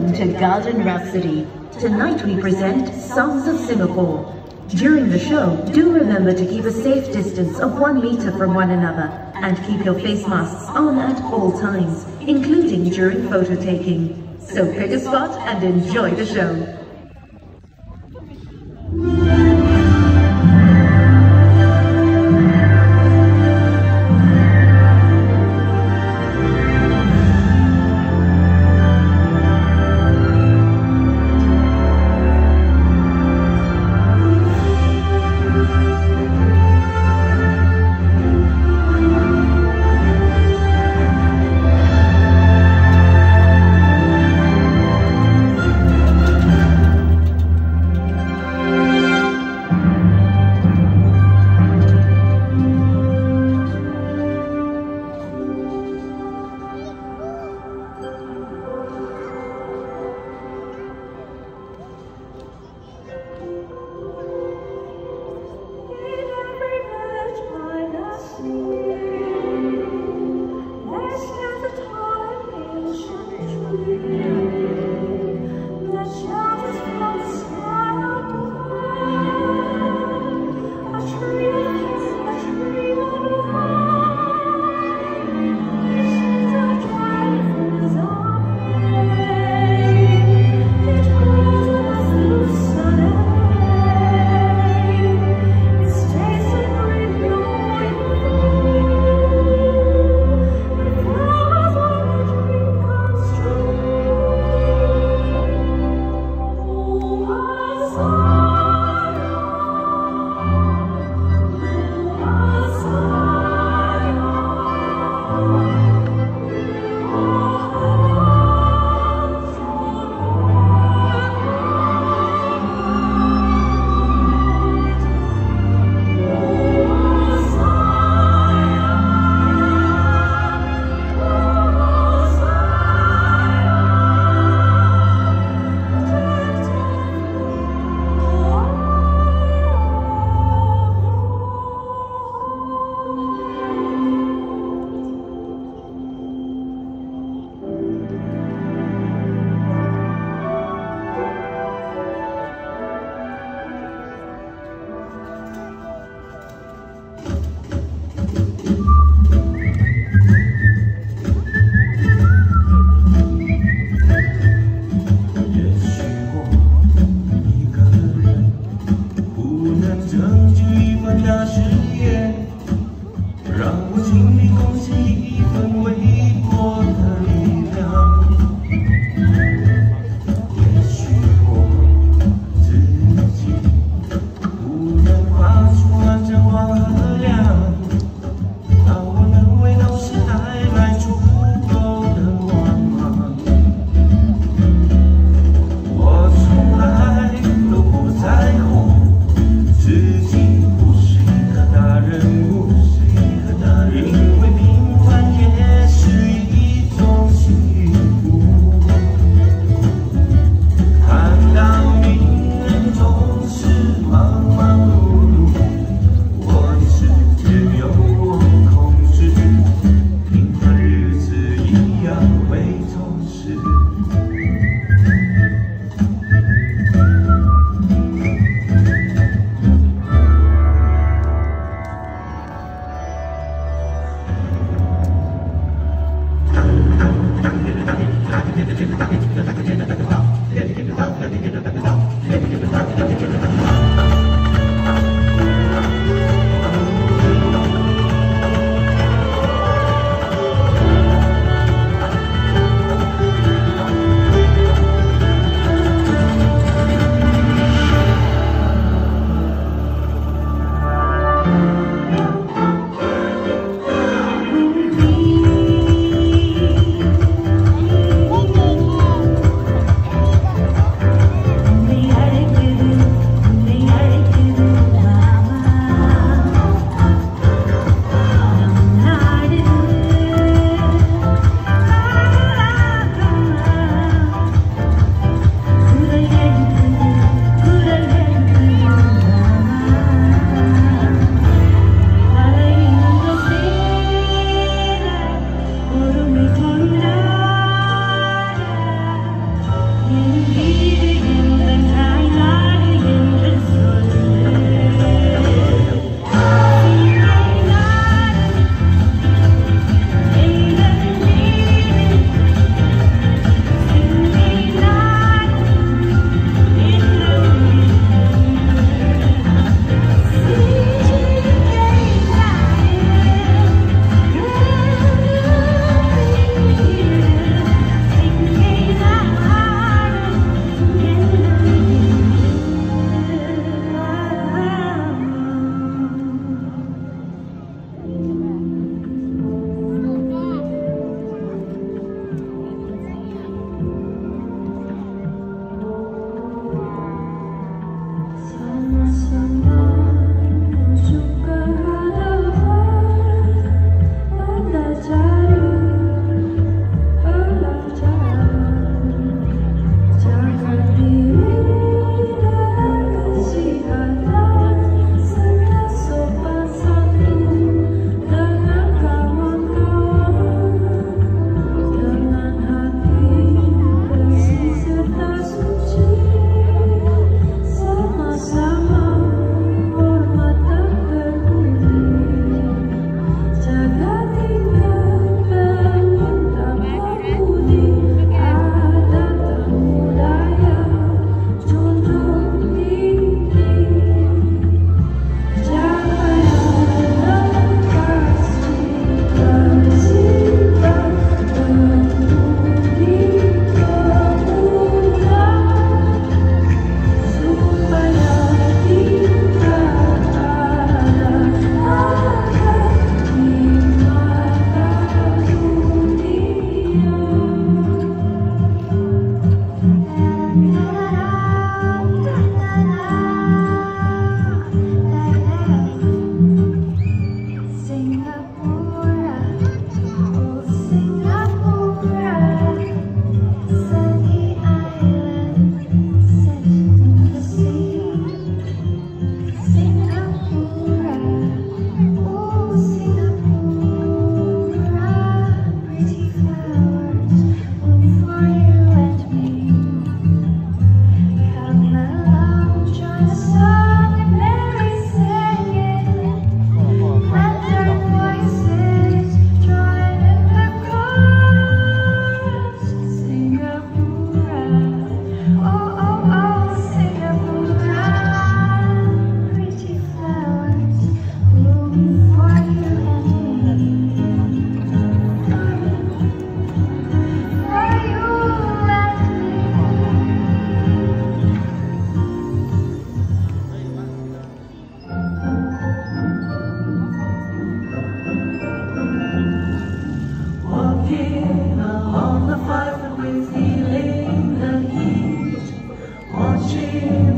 Welcome to Garden Rhapsody. Tonight we present Songs of Singapore. During the show, do remember to keep a safe distance of one meter from one another and keep your face masks on at all times, including during photo taking. So pick a spot and enjoy the show.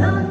Amen.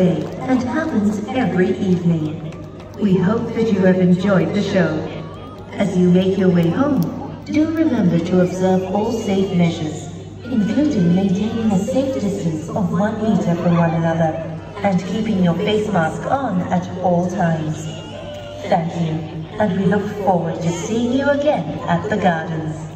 Bay and happens every evening. We hope that you have enjoyed the show. As you make your way home, do remember to observe all safe measures, including maintaining a safe distance of one meter from one another and keeping your face mask on at all times. Thank you, and we look forward to seeing you again at the Gardens.